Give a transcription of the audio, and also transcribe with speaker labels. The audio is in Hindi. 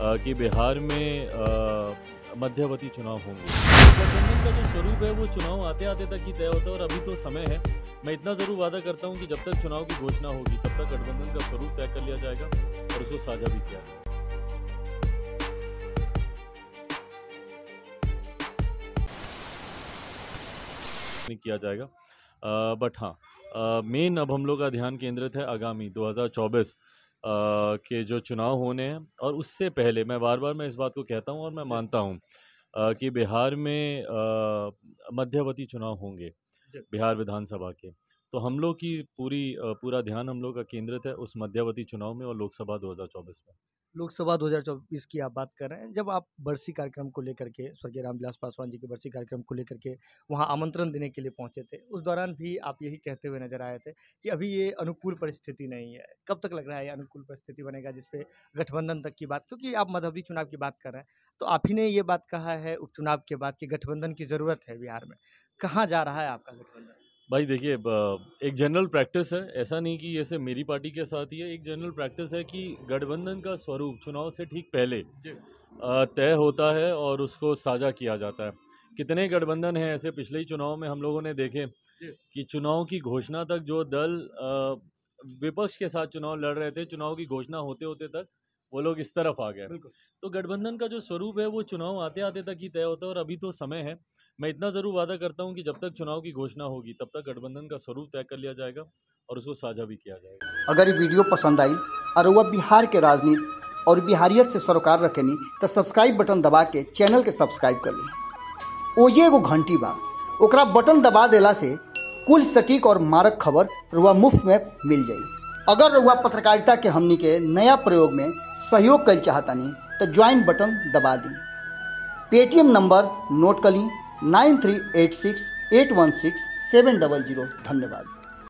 Speaker 1: कि बिहार में मध्यवर्ती चुनाव होंगे। गठबंधन का जो स्वरूप है वो चुनाव आते आते तक ही तय होता है और अभी तो समय है। मैं इतना ज़रूर वादा करता हूँ कि जब तक चुनाव की घोषणा होगी तब तक गठबंधन का स्वरूप तय कर लिया जाएगा और उसको साझा भी किया जाएगा। किया जाएगा। बट हाँ मेन अब हम लोग का ध्यान केंद्रित है आगामी 2024 अ, के जो चुनाव होने हैं, और उससे पहले मैं बार बार मैं इस बात को कहता हूँ और मैं मानता हूँ कि बिहार में मध्यवर्ती चुनाव होंगे। बिहार विधानसभा के। तो हम लोग की पूरी पूरा ध्यान हम लोग का केंद्रित है उस मध्यवर्ती चुनाव में और लोकसभा 2024 में।
Speaker 2: लोकसभा 2024 की आप बात कर रहे हैं, जब आप बरसी कार्यक्रम को लेकर के, स्वर्गीय रामविलास पासवान जी के बरसी कार्यक्रम को लेकर के वहाँ आमंत्रण देने के लिए पहुँचे थे, उस दौरान भी आप यही कहते हुए नज़र आए थे कि अभी ये अनुकूल परिस्थिति नहीं है। कब तक लग रहा है ये अनुकूल परिस्थिति बनेगा जिसपे गठबंधन तक की बात, क्योंकि आप मधुबनी चुनाव की बात कर रहे हैं तो आप ही ने ये बात कहा है उपचुनाव के बाद कि गठबंधन की ज़रूरत है बिहार में। कहाँ जा रहा है आपका
Speaker 1: भाई देखिए एक जनरल प्रैक्टिस है। ऐसा नहीं कि सिर्फ़ मेरी पार्टी के साथ ही है। एक जनरल प्रैक्टिस है कि गठबंधन का स्वरूप चुनाव से ठीक पहले तय होता है और उसको साझा किया जाता है। कितने गठबंधन हैं ऐसे? पिछले ही चुनाव में हम लोगों ने देखे। कि चुनाव की घोषणा तक जो दल विपक्ष के साथ चुनाव लड़ रहे थे चुनाव की घोषणा होते होते तक वो लोग इस तरफ़ आ गए।
Speaker 2: बिल्कुल।
Speaker 1: तो गठबंधन का जो स्वरूप है वो चुनाव आते आते तक ही तय होता है और अभी तो समय है। मैं इतना ज़रूर वादा करता हूँ कि जब तक चुनाव की घोषणा होगी तब तक गठबंधन का स्वरूप तय कर लिया जाएगा और उसको साझा भी किया जाएगा।
Speaker 3: अगर ये वीडियो पसंद आई और वह बिहार के राजनीति और बिहारियत से सरोकार रखेनी तो सब्सक्राइब बटन दबा के चैनल के सब्सक्राइब कर ली। ओजे एगो घंटी बा। ओकरा बटन दबा देला से कुल सटीक और मारक खबर रुआ मुफ़्त में मिल जाई। अगर रुआ पत्रकारिता के हमनी के नया प्रयोग में सहयोग कर चाहतनी तो ज्वाइन बटन दबा दी। पेटीएम नंबर नोट कर ली nine three eight six eight one six seven double zero. धन्यवाद।